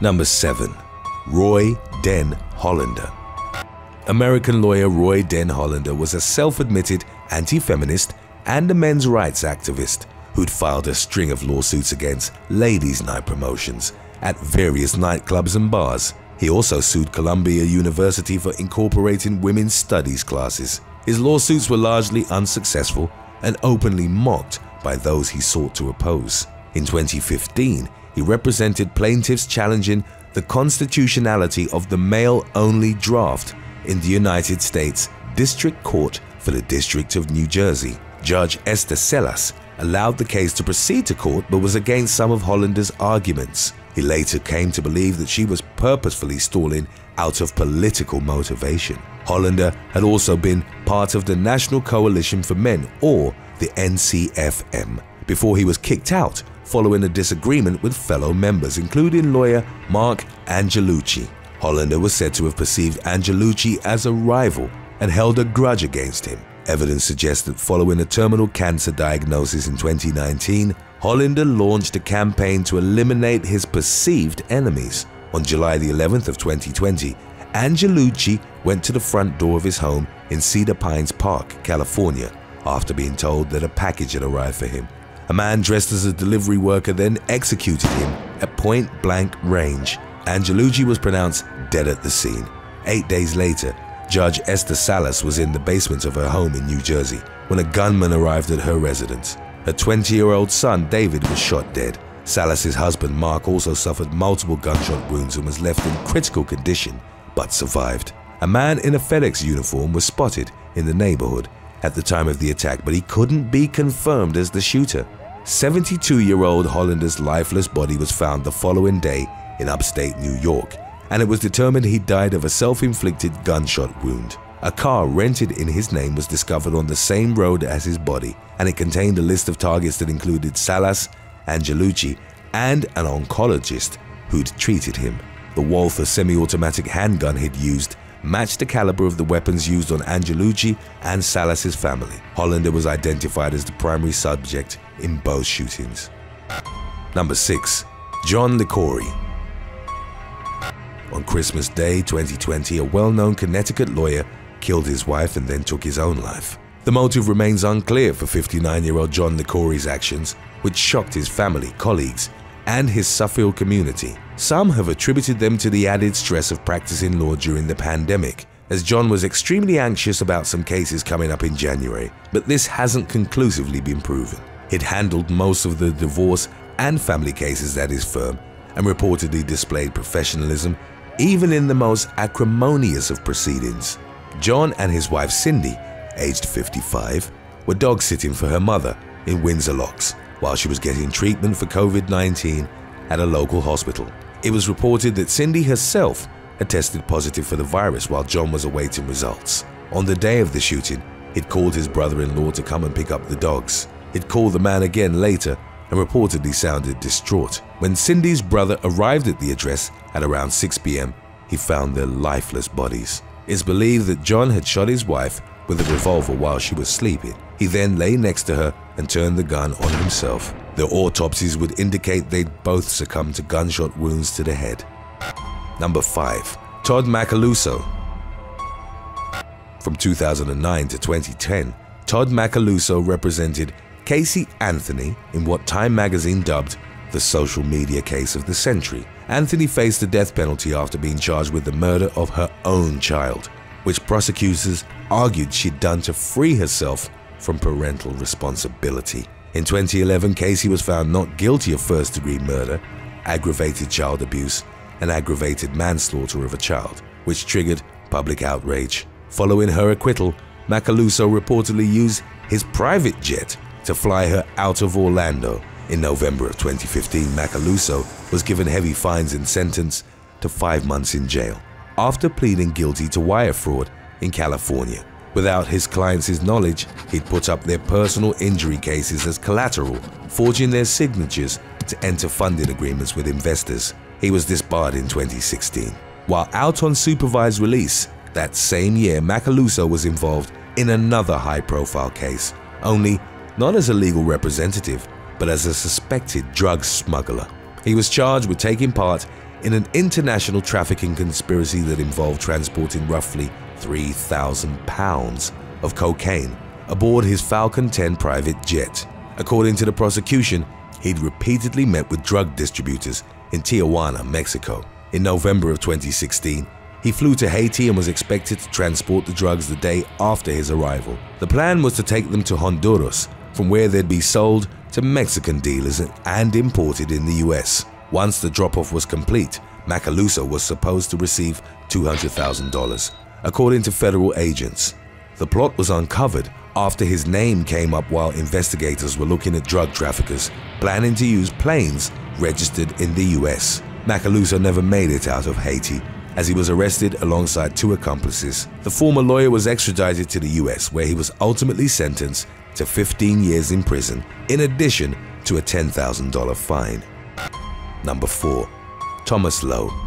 Number 7. Roy Den Hollander American lawyer Roy Den Hollander was a self-admitted anti-feminist and a men's rights activist who'd filed a string of lawsuits against ladies' night promotions at various nightclubs and bars. He also sued Columbia University for incorporating women's studies classes. His lawsuits were largely unsuccessful and openly mocked by those he sought to oppose. In 2015, he represented plaintiffs challenging the constitutionality of the male-only draft in the United States District Court for the District of New Jersey. Judge Esther Salas allowed the case to proceed to court but was against some of Hollander's arguments. He later came to believe that she was purposefully stalling out of political motivation. Hollander had also been part of the National Coalition for Men, or the NCFM, before he was kicked out following a disagreement with fellow members, including lawyer Mark Angelucci. Hollander was said to have perceived Angelucci as a rival and held a grudge against him. Evidence suggests that following a terminal cancer diagnosis in 2019, Hollander launched a campaign to eliminate his perceived enemies. On July the 11th of 2020, Angelucci went to the front door of his home in Cedar Pines Park, California, after being told that a package had arrived for him. A man dressed as a delivery worker then executed him at point blank range. Angelucci was pronounced dead at the scene. Eight days later, Judge Esther Salas was in the basement of her home in New Jersey when a gunman arrived at her residence. Her 20-year-old son, David, was shot dead. Salas's husband, Mark, also suffered multiple gunshot wounds and was left in critical condition, but survived. A man in a FedEx uniform was spotted in the neighborhood at the time of the attack, but he couldn't be confirmed as the shooter. 72-year-old Hollander's lifeless body was found the following day in upstate New York, and it was determined he died of a self-inflicted gunshot wound. A car rented in his name was discovered on the same road as his body, and it contained a list of targets that included Salas, Angelucci, and an oncologist who'd treated him. The Walther semi-automatic handgun he'd used matched the caliber of the weapons used on Angelucci and Salas's family. Hollander was identified as the primary subject in both shootings. Number 6. John Licori On Christmas Day 2020, a well-known Connecticut lawyer killed his wife and then took his own life. The motive remains unclear for 59-year-old John Licori's actions, which shocked his family, colleagues, and his Suffield community. Some have attributed them to the added stress of practicing law during the pandemic, as John was extremely anxious about some cases coming up in January, but this hasn't conclusively been proven. He'd handled most of the divorce and family cases at his firm and reportedly displayed professionalism even in the most acrimonious of proceedings. John and his wife Cindy, aged 55, were dog sitting for her mother in Windsor Locks while she was getting treatment for COVID-19 at a local hospital. It was reported that Cindy herself had tested positive for the virus while John was awaiting results. On the day of the shooting, he'd called his brother-in-law to come and pick up the dogs. He'd called the man again later and reportedly sounded distraught. When Cindy's brother arrived at the address at around 6 p.m., he found their lifeless bodies. It's believed that John had shot his wife with a revolver while she was sleeping. He then lay next to her and turned the gun on himself. The autopsies would indicate they'd both succumbed to gunshot wounds to the head. Number 5. Todd Macaluso From 2009 to 2010, Todd Macaluso represented Casey Anthony in what Time magazine dubbed the social media case of the century. Anthony faced the death penalty after being charged with the murder of her own child, which prosecutors argued she'd done to free herself from parental responsibility. In 2011, Casey was found not guilty of first-degree murder, aggravated child abuse, and aggravated manslaughter of a child, which triggered public outrage. Following her acquittal, Macaluso reportedly used his private jet to fly her out of Orlando. In November of 2015, Macaluso was given heavy fines and sentenced to five months in jail after pleading guilty to wire fraud in California. Without his clients' knowledge, he'd put up their personal injury cases as collateral, forging their signatures to enter funding agreements with investors. He was disbarred in 2016. While out on supervised release, that same year Macaluso was involved in another high-profile case, only not as a legal representative, but as a suspected drug smuggler. He was charged with taking part in an international trafficking conspiracy that involved transporting roughly 3,000 pounds of cocaine aboard his Falcon 10 private jet. According to the prosecution, he'd repeatedly met with drug distributors in Tijuana, Mexico. In November of 2016, he flew to Haiti and was expected to transport the drugs the day after his arrival. The plan was to take them to Honduras, from where they'd be sold to Mexican dealers and imported in the US. Once the drop-off was complete, Macaluso was supposed to receive $200,000. According to federal agents, the plot was uncovered after his name came up while investigators were looking at drug traffickers planning to use planes registered in the US. Macaluso never made it out of Haiti as he was arrested alongside two accomplices. The former lawyer was extradited to the US where he was ultimately sentenced to 15 years in prison in addition to a $10,000 fine. Number 4. Thomas Lowe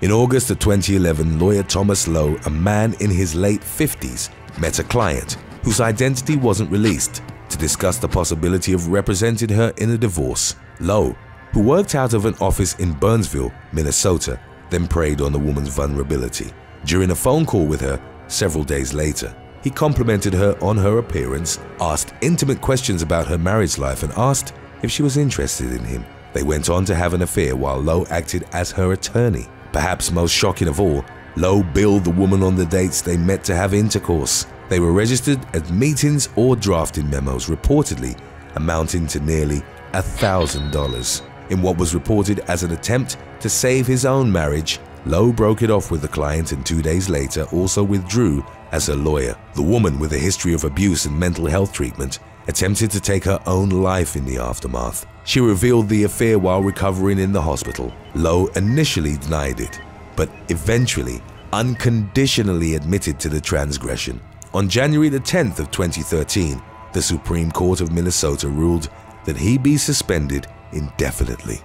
In August of 2011, lawyer Thomas Lowe, a man in his late 50s, met a client whose identity wasn't released to discuss the possibility of representing her in a divorce. Lowe who worked out of an office in Burnsville, Minnesota, then preyed on the woman's vulnerability. During a phone call with her several days later, he complimented her on her appearance, asked intimate questions about her marriage life and asked if she was interested in him. They went on to have an affair while Lowe acted as her attorney. Perhaps most shocking of all, Lowe billed the woman on the dates they met to have intercourse. They were registered as meetings or drafting memos, reportedly amounting to nearly $1,000. In what was reported as an attempt to save his own marriage, Lowe broke it off with the client and two days later also withdrew as her lawyer. The woman with a history of abuse and mental health treatment attempted to take her own life in the aftermath. She revealed the affair while recovering in the hospital. Lowe initially denied it, but eventually unconditionally admitted to the transgression. On January the 10th of 2013, the Supreme Court of Minnesota ruled that he be suspended indefinitely.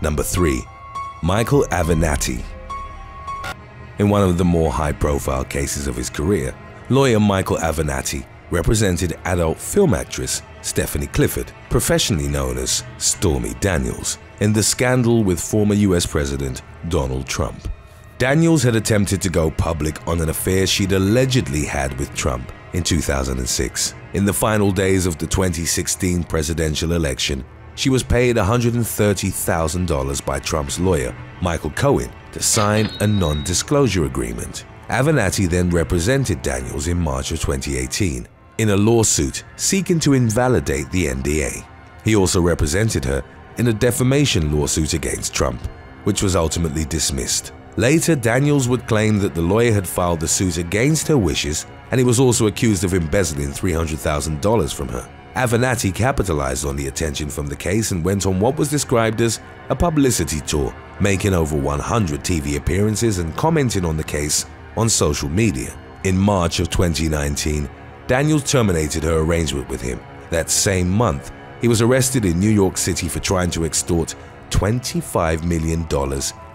Number 3. Michael Avenatti In one of the more high-profile cases of his career, lawyer Michael Avenatti represented adult film actress Stephanie Clifford, professionally known as Stormy Daniels, in the scandal with former US President Donald Trump. Daniels had attempted to go public on an affair she'd allegedly had with Trump in 2006. In the final days of the 2016 presidential election, she was paid $130,000 by Trump's lawyer, Michael Cohen, to sign a non-disclosure agreement. Avenatti then represented Daniels in March of 2018 in a lawsuit seeking to invalidate the NDA. He also represented her in a defamation lawsuit against Trump, which was ultimately dismissed. Later, Daniels would claim that the lawyer had filed the suit against her wishes and he was also accused of embezzling $300,000 from her. Avenatti capitalized on the attention from the case and went on what was described as a publicity tour, making over 100 TV appearances and commenting on the case on social media. In March of 2019, Daniels terminated her arrangement with him. That same month, he was arrested in New York City for trying to extort $25 million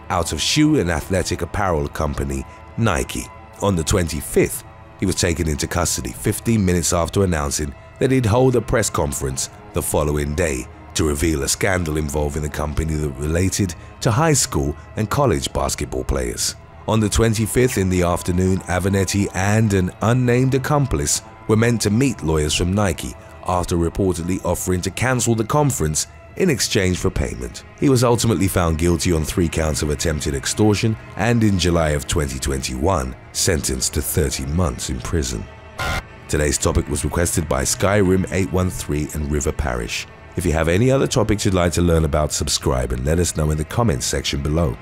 out of shoe and athletic apparel company Nike. On the 25th, he was taken into custody 15 minutes after announcing that he'd hold a press conference the following day to reveal a scandal involving the company that related to high school and college basketball players. On the 25th in the afternoon, Avenatti and an unnamed accomplice were meant to meet lawyers from Nike after reportedly offering to cancel the conference in exchange for payment. He was ultimately found guilty on three counts of attempted extortion and in July of 2021 sentenced to 30 months in prison. Today's topic was requested by Skyrim813 and River Parish. If you have any other topics you'd like to learn about, subscribe and let us know in the comments section below.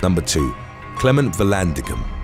Number 2. Clement Vallandigham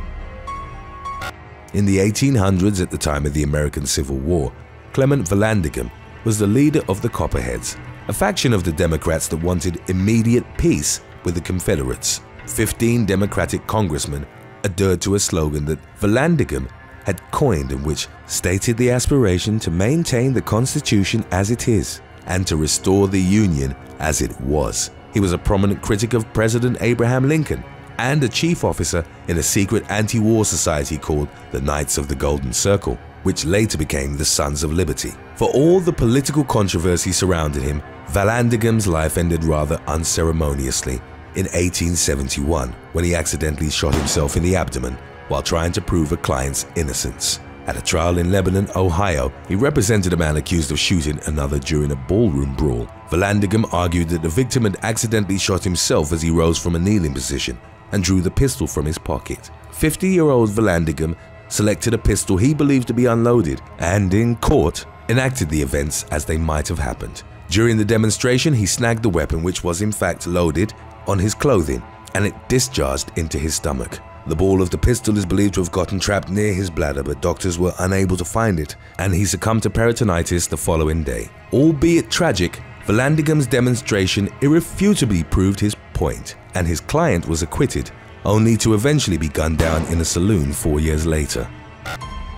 In the 1800s, at the time of the American Civil War, Clement Vallandigham was the leader of the Copperheads, a faction of the Democrats that wanted immediate peace with the Confederates. Fifteen Democratic congressmen adhered to a slogan that Vallandigham had coined and which stated the aspiration to maintain the Constitution as it is and to restore the Union as it was. He was a prominent critic of President Abraham Lincoln and a chief officer in a secret anti-war society called the Knights of the Golden Circle. which later became the Sons of Liberty. For all the political controversy surrounding him, Vallandigham's life ended rather unceremoniously in 1871 when he accidentally shot himself in the abdomen while trying to prove a client's innocence. At a trial in Lebanon, Ohio, he represented a man accused of shooting another during a ballroom brawl. Vallandigham argued that the victim had accidentally shot himself as he rose from a kneeling position and drew the pistol from his pocket. 50-year-old Vallandigham selected a pistol he believed to be unloaded and, in court, enacted the events as they might have happened. During the demonstration, he snagged the weapon, which was in fact loaded, on his clothing and it discharged into his stomach. The ball of the pistol is believed to have gotten trapped near his bladder, but doctors were unable to find it, and he succumbed to peritonitis the following day. Albeit tragic, Vallandigham's demonstration irrefutably proved his point, and his client was acquitted, only to eventually be gunned down in a saloon four years later.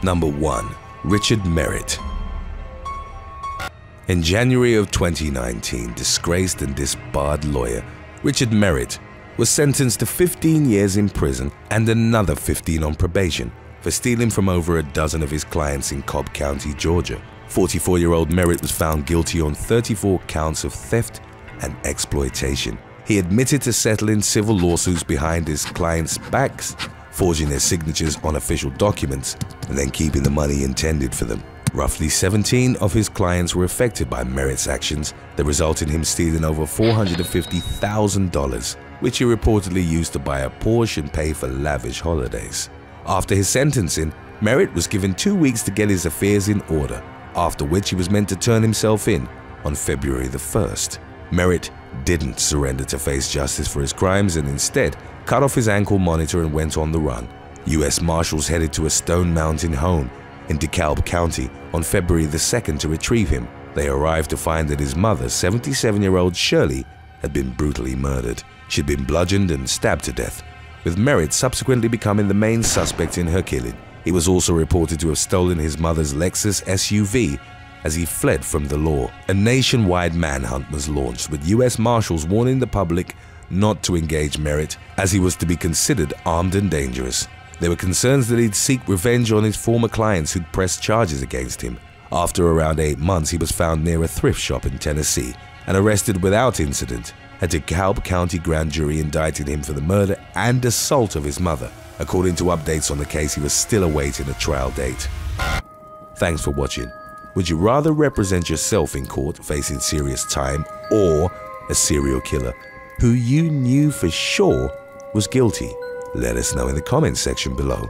Number 1. Richard Merritt In January of 2019, disgraced and disbarred lawyer Richard Merritt was sentenced to 15 years in prison and another 15 on probation for stealing from over a dozen of his clients in Cobb County, Georgia. 44-year-old Merritt was found guilty on 34 counts of theft and exploitation. He admitted to settling civil lawsuits behind his clients' backs, forging their signatures on official documents, and then keeping the money intended for them. Roughly 17 of his clients were affected by Merritt's actions that resulted in him stealing over $450,000 which he reportedly used to buy a Porsche and pay for lavish holidays. After his sentencing, Merritt was given two weeks to get his affairs in order, after which he was meant to turn himself in on February the 1st. Merritt didn't surrender to face justice for his crimes and instead cut off his ankle monitor and went on the run. U.S. Marshals headed to a Stone Mountain home in DeKalb County on February the 2nd to retrieve him. They arrived to find that his mother, 77-year-old Shirley, had been brutally murdered. She'd been bludgeoned and stabbed to death, with Merritt subsequently becoming the main suspect in her killing. He was also reported to have stolen his mother's Lexus SUV as he fled from the law. A nationwide manhunt was launched, with US Marshals warning the public not to engage Merritt as he was to be considered armed and dangerous. There were concerns that he'd seek revenge on his former clients who'd pressed charges against him. After around eight months, he was found near a thrift shop in Tennessee and arrested without incident a DeKalb County grand jury indicted him for the murder and assault of his mother. According to updates on the case, he was still awaiting a trial date. Thanks for watching. Would you rather represent yourself in court facing serious time or a serial killer who you knew for sure was guilty? Let us know in the comments section below.